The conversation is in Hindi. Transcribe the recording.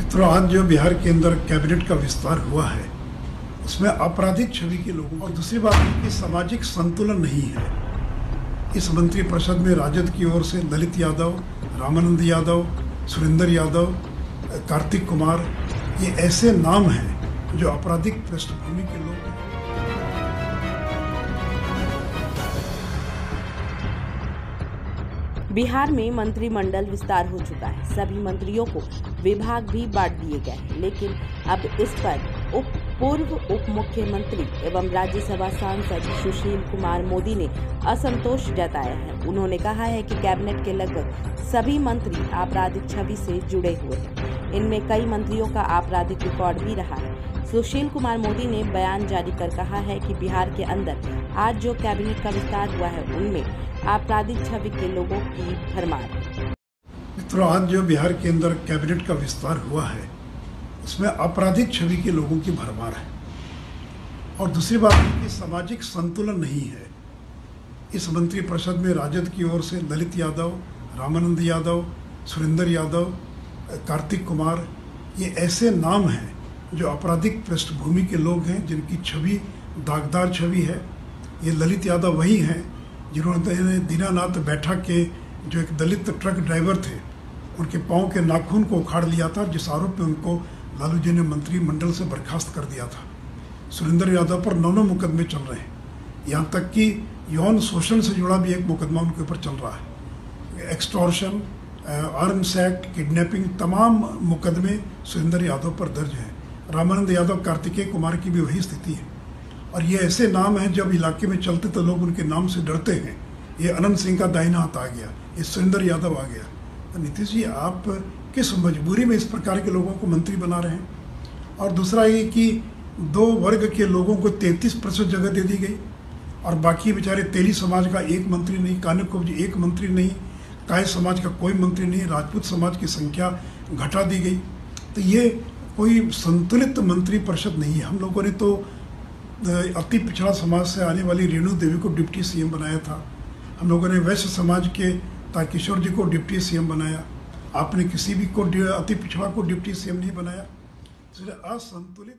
मित्रों आज जो बिहार के अंदर कैबिनेट का विस्तार हुआ है, उसमें आपराधिक छवि के लोगों और दूसरी बात कि सामाजिक संतुलन नहीं है। इस मंत्रिपरिषद में राजद की ओर से ललित यादव, रामानंद यादव, सुरेंद्र यादव, कार्तिक कुमार, ये ऐसे नाम हैं जो आपराधिक पृष्ठभूमि के लोग बिहार में मंत्रिमंडल विस्तार हो चुका है। सभी मंत्रियों को विभाग भी बांट दिए गए हैं। लेकिन अब इस पर उप, पूर्व उप मुख्यमंत्री एवं राज्यसभा सांसद सुशील कुमार मोदी ने असंतोष जताया है। उन्होंने कहा है कि कैबिनेट के लगभग सभी मंत्री आपराधिक छवि से जुड़े हुए हैं। इनमें कई मंत्रियों का आपराधिक रिकॉर्ड भी रहा है। सुशील कुमार मोदी ने बयान जारी कर कहा है कि बिहार के अंदर आज जो कैबिनेट का विस्तार हुआ है, उनमें आपराधिक छवि के लोगों की भरमार। मित्रों, आज जो बिहार के अंदर कैबिनेट का विस्तार हुआ है, उसमें आपराधिक छवि के लोगों की भरमार है। और दूसरी बात कि सामाजिक संतुलन नहीं है। इस मंत्री परिषद में राजद की ओर से ललित यादव, रामानंद यादव, सुरेंद्र यादव कार्तिक कुमार, ये ऐसे नाम हैं जो आपराधिक पृष्ठभूमि के लोग हैं, जिनकी छवि, दागदार छवि है। ये ललित यादव वही हैं जिन्होंने दीनानाथ बैठा के जो एक दलित ट्रक ड्राइवर थे, उनके पाँव के नाखून को उखाड़ लिया था जिस आरोप में उनको लालू जी ने मंत्रिमंडल से बर्खास्त कर दिया था। सुरेंद्र यादव पर नौ नौ मुकदमे चल रहे हैं। यहाँ तक कि यौन शोषण से जुड़ा भी एक मुकदमा उनके ऊपर चल रहा है। एक्सटॉर्शन आर्म्स एक्ट किडनैपिंग तमाम मुकदमे सुरेंद्र यादव पर दर्ज हैं। रामानंद यादव कार्तिकेय कुमार की भी वही स्थिति है। और ये ऐसे नाम हैं, जब इलाके में चलते तो लोग उनके नाम से डरते हैं। ये अनंत सिंह का दाहिना हाथ आ गया, ये सुरेंद्र यादव आ गया। तो नीतीश जी, आप किस मजबूरी में इस प्रकार के लोगों को मंत्री बना रहे हैं? और दूसरा ये कि दो वर्ग के लोगों को तैंतीस प्रतिशत जगह दे दी गई, और बाकी बेचारे तेली समाज का एक मंत्री नहीं कानक जी एक मंत्री नहीं काय समाज का कोई मंत्री नहीं, राजपूत समाज की संख्या घटा दी गई। तो ये कोई संतुलित मंत्री परिषद नहीं है। हम लोगों ने तो अति पिछड़ा समाज से आने वाली रेणु देवी को डिप्टी सीएम बनाया था। हम लोगों ने वैश्य समाज के ताकिशोर जी को डिप्टी सीएम बनाया। आपने किसी भी को अति पिछड़ा को डिप्टी सीएम नहीं बनाया। असंतुलित